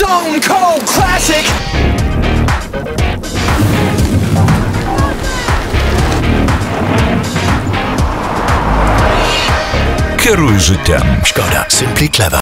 Stone Cold Classic. Керуй життям. Шкода Simply Clever.